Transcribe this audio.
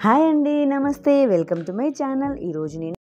Hi అండి నమస్తే welcome to my channel. ఈరోజు నేను